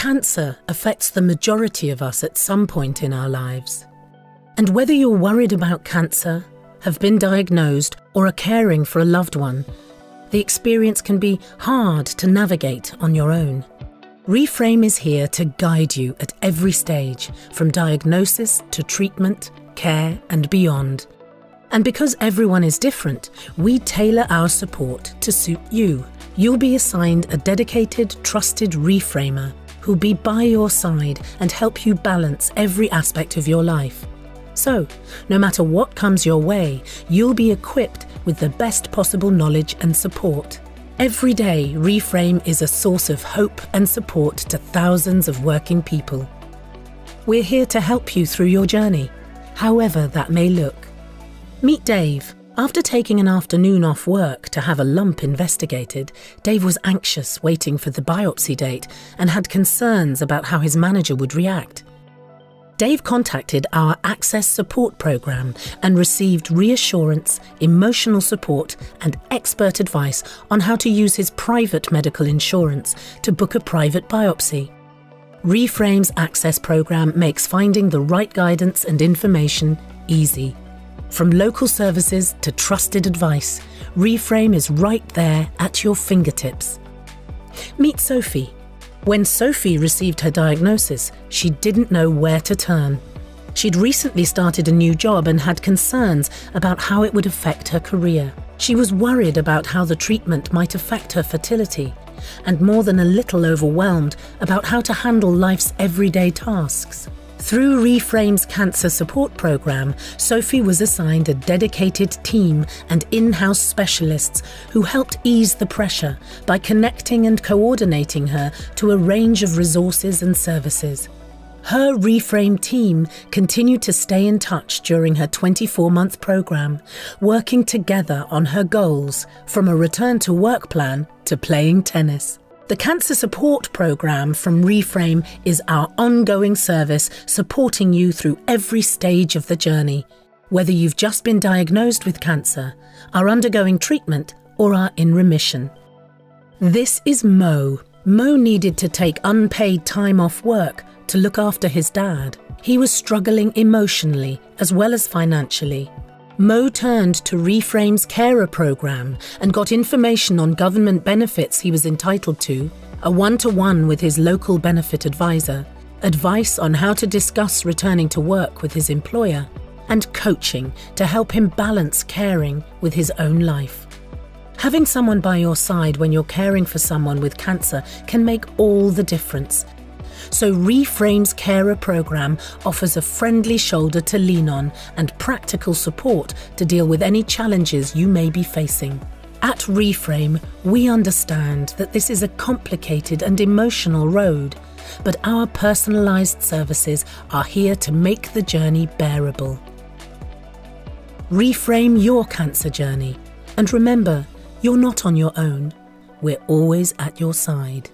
Cancer affects the majority of us at some point in our lives. And whether you're worried about cancer, have been diagnosed, or are caring for a loved one, the experience can be hard to navigate on your own. Reframe is here to guide you at every stage, from diagnosis to treatment, care, and beyond. And because everyone is different, we tailor our support to suit you. You'll be assigned a dedicated, trusted reframer who'll be by your side and help you balance every aspect of your life. So, no matter what comes your way, you'll be equipped with the best possible knowledge and support. Every day, Reframe is a source of hope and support to thousands of working people. We're here to help you through your journey, however that may look. Meet Dave. After taking an afternoon off work to have a lump investigated, Dave was anxious waiting for the biopsy date and had concerns about how his manager would react. Dave contacted our Access Support Programme and received reassurance, emotional support, and expert advice on how to use his private medical insurance to book a private biopsy. Reframe's Access Programme makes finding the right guidance and information easy. From local services to trusted advice, Reframe is right there at your fingertips. Meet Sophie when Sophie received her diagnosis, she didn't know where to turn. She'd recently started a new job and had concerns about how it would affect her career. She was worried about how the treatment might affect her fertility, and more than a little overwhelmed about how to handle life's everyday tasks. Through Reframe's cancer support program, Sophie was assigned a dedicated team and in house specialists who helped ease the pressure by connecting and coordinating her to a range of resources and services. Her Reframe team continued to stay in touch during her 24 month program, working together on her goals from a return to work plan to playing tennis. The Cancer Support Programme from Reframe is our ongoing service supporting you through every stage of the journey, whether you've just been diagnosed with cancer, are undergoing treatment, or are in remission. This is Mo. Mo needed to take unpaid time off work to look after his dad. He was struggling emotionally as well as financially Mo turned to Reframe's carer program and got information on government benefits he was entitled to, a one to one with his local benefit advisor, advice on how to discuss returning to work with his employer, and coaching to help him balance caring with his own life. Having someone by your side when you're caring for someone with cancer can make all the difference so Reframe's Carer program offers a friendly shoulder to lean on and practical support to deal with any challenges you may be facing. At Reframe, we understand that this is a complicated and emotional road, but our personalised services are here to make the journey bearable. Reframe your cancer journey, and remember, you're not on your own. We're always at your side.